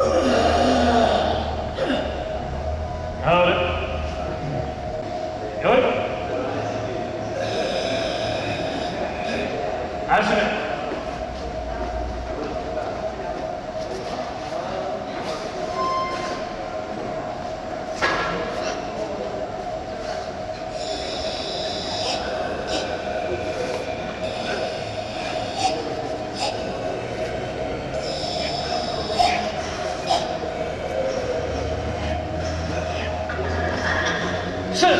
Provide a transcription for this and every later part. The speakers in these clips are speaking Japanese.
Hold it. Good. Ashman. 始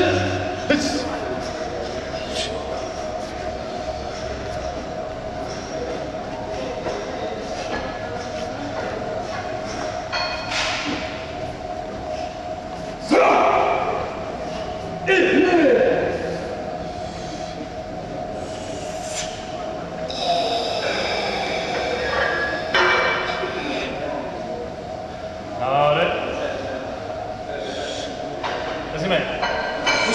め。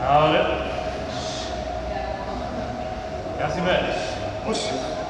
Abre. Casi menos. Oxe.